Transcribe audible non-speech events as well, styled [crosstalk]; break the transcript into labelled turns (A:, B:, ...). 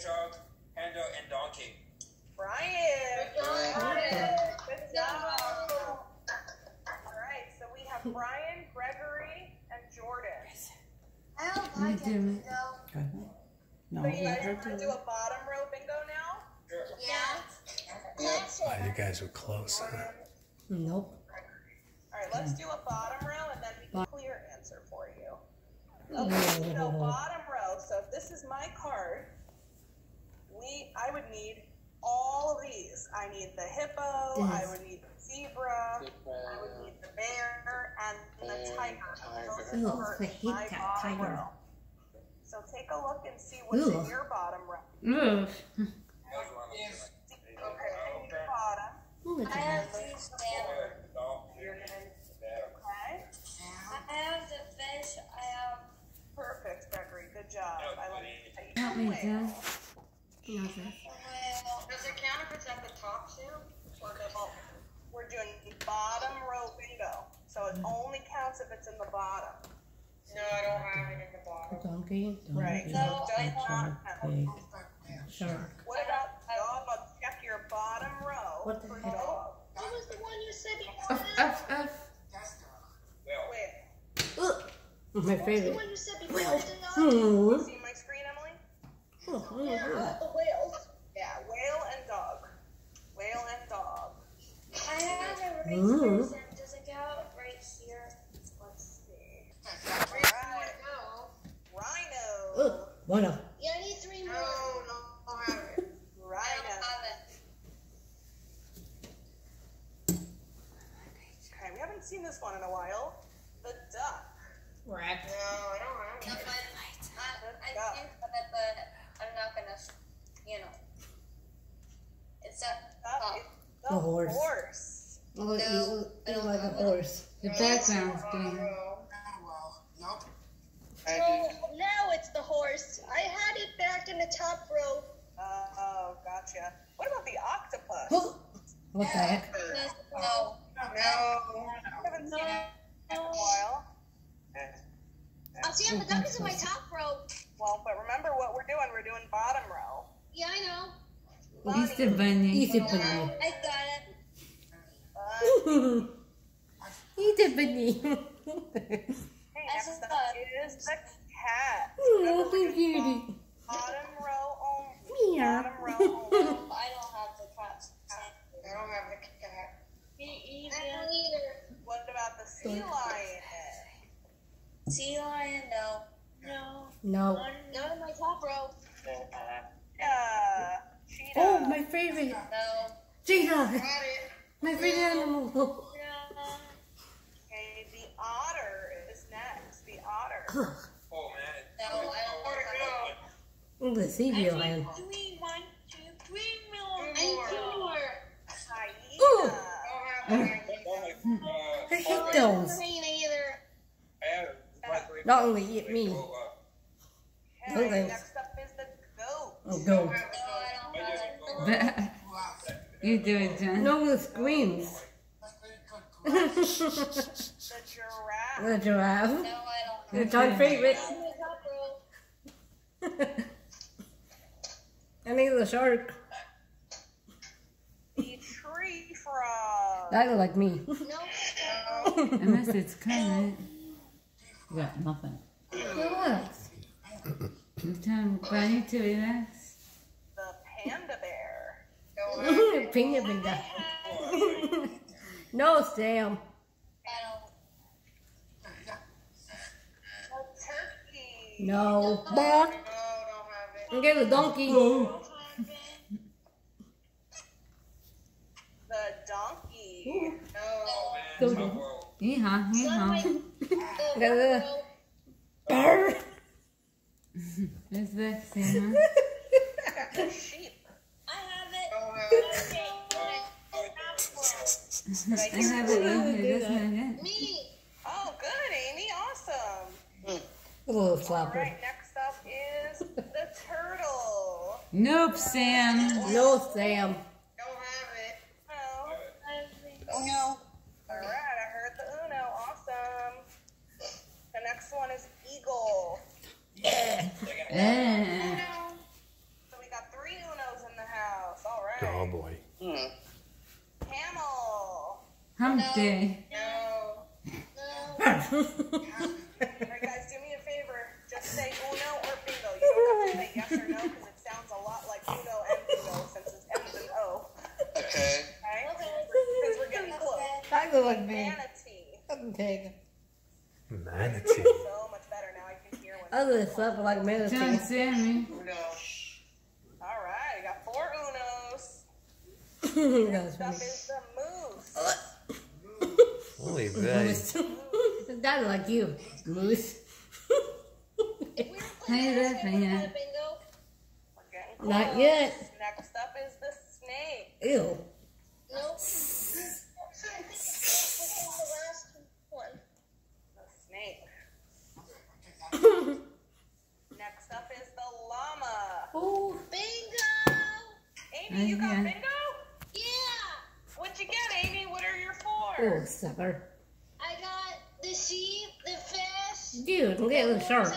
A: hedgehog, panda, and donkey.
B: Brian.
C: Good job.
B: Good job. All right, so we have Brian, Gregory, and Jordan.
C: I don't
D: Me
C: like it,
D: too.
C: bingo.
D: No,
B: So you guys
D: her
B: want to
D: do
B: do a bottom row bingo now?
A: Sure.
C: Yeah.
E: Oh, you guys were close, huh?
D: Nope.
B: All right, let's do a bottom row and then we can clear answer for you. Okay, so bottom row. So if this is my card, we I would need all of these. I need the hippo. I would need the zebra. I would need the bear and the tiger. Those
D: Ugh,
B: are
D: I hate that tiger.
B: row. So take a look and see what's in your bottom row.
D: Ugh.
B: Okay, your bottom.
C: I have
D: that.
C: two standards.
B: You're gonna okay.
C: I have the fish. I have.
B: Perfect, Gregory. Good job. I like it.
D: Help. Dad. Nothing.
C: Well,
B: Does it count if it's at the top too? Or does it? We're doing bottom row bingo, so it mm. only counts if it's in the bottom. No, I don't have it in the bottom.
D: Donkey.
B: Right. So it does
D: Shark.
B: not count.
D: Pig. Shark.
B: What about dog? Let's check your bottom row
D: What the
B: for
D: heck?
B: dog.
C: what was the one you said
D: F,
C: before?
D: F, F.
A: Well,
B: Wait,
D: Ugh. My
C: What was the
D: favorite.
C: one you said before? Was?
D: Hmm.
B: see my screen, Emily?
D: Oh,
C: Yeah,
D: oh,
C: the whales.
B: Yeah, whale and dog. Whale and dog.
C: I have it right
D: Ooh.
C: here. Does it go right here?
B: Let's see. Alright. Rhino.
D: Ugh.
C: Yeah, need three more.
B: Don't
C: I
B: Rhino.
C: don't have it.
B: Okay, we haven't seen this one in a while. The duck.
D: Rack.
B: No, I don't
C: No,
B: have
C: but I, I
B: Yeah.
C: think of it, but I'm not gonna, you know. It's a
B: Duck
C: top.
B: is
D: The horse.
B: Horse.
D: Oh, you, you like a horse.
F: The background's green.
C: Oh, now it's the horse. I had it back in the top row.
B: Uh, oh, gotcha. What about the octopus?
D: Oh. What the heck?
C: No.
B: No, haven't seen it in a while.
C: Oh, the duck is in my top row.
B: Well, but remember what we're doing. We're doing bottom row.
C: Yeah, I know.
F: Easter bunny.
D: Easy bunny.
C: I got it.
B: Uh, hey,
C: That's
B: next up is the cat. [laughs]
D: oh, thank you.
B: Bottom row only.
D: Meow.
B: Bottom row only. [laughs] [laughs]
C: I don't have the cat's
B: I don't have the cat.
C: Me either. I don't either.
B: What about the sea lion?
C: Sea lion, no. No.
D: No.
C: Not in my top row.
B: Yeah. Cheetah.
D: Oh, my favorite.
C: No.
D: Cheetah.
B: Got it.
D: My favorite animal.
C: No.
B: Okay, the otter is next. The otter. [laughs]
A: oh man.
C: No, I don't have it.
D: Oh, the sea
C: I
D: lion.
C: need three, one, two, three more. I two more.
D: Ooh.
B: Hyena.
D: I hate those.
C: Me either.
D: Not only eat me.
B: Okay,
D: Okay.
B: next up is the goat.
D: Oh, oh go.
C: No, I don't have it.
F: You do it, John.
D: No, the screams.
B: The giraffe.
D: the giraffe.
C: No, I don't have
D: It's our favorite.
C: I'm the top row.
D: I need the shark.
B: The tree frog.
D: That look like me.
C: No. [laughs]
F: Unless it's current. You got nothing.
D: Relax.
F: You tell Bunny to relax.
B: The panda bear.
D: Finger finger. no, Sam.
C: I don't.
B: The turkey.
D: No. Bark.
B: No, don't have it.
D: Okay, the donkey.
B: The donkey.
A: Oh,
B: No.
D: The
F: Yeehaw, yeehaw.
D: the bird.
F: That's the same, [laughs]
B: The sheep.
F: Huh? I have it in here. That's not it.
C: Me.
B: Oh, good, Amy. Awesome.
D: A little
B: All
D: slapper.
B: right, next up is the turtle.
F: Nope, Sam.
D: No, Sam.
B: Don't have it. No. Oh no. All right, I heard the Uno. Awesome. The next one is eagle.
F: Eh.
B: So we got
F: Okay.
B: No.
C: No.
B: Alright guys, do me a favor. Just say uno or bingo. You don't have to say yes or no because it sounds a lot like uno and bingo since it ends in O.
A: Okay.
B: Okay?
C: Okay.
B: Because we're getting
C: That's
B: close.
C: okay.
D: I go like me.
B: Manatee.
D: Pig.
E: Manatee.
B: So much better now. I can hear when.
D: I look stuff like
F: John
D: manatee.
F: Sammy.
A: Uno.
B: Alright, I got four unos. [laughs]
D: That's
B: Stuff
D: funny.
B: is the moose.
E: Holy nice. [laughs]
D: That's like you, moose.
C: If we were
F: Hey there,
C: this
F: hey
C: game,
F: there.
C: we'd bingo.
B: We're getting.
D: Not oh, yet.
B: Next up is the snake.
D: Ew.
C: Nope. This is the last one.
B: The snake. Next up is the llama.
D: Oh,
C: Bingo!
B: Amy, you got bingo?
C: Yeah!
B: What'd you get, Amy? What are your four?
D: Oh, sucker.
C: I got the sheep, the fish,
D: Dude,
C: look
D: at the shark.